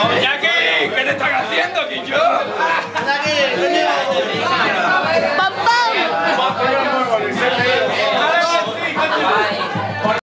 Oh, yeah.